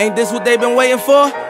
Ain't this what they been waiting for?